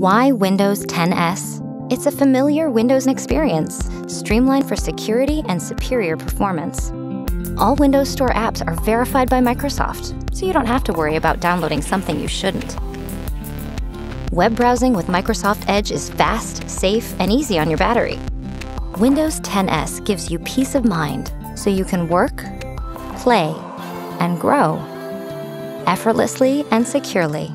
Why Windows 10S? It's a familiar Windows experience, streamlined for security and superior performance. All Windows Store apps are verified by Microsoft, so you don't have to worry about downloading something you shouldn't. Web browsing with Microsoft Edge is fast, safe, and easy on your battery. Windows 10S gives you peace of mind so you can work, play, and grow effortlessly and securely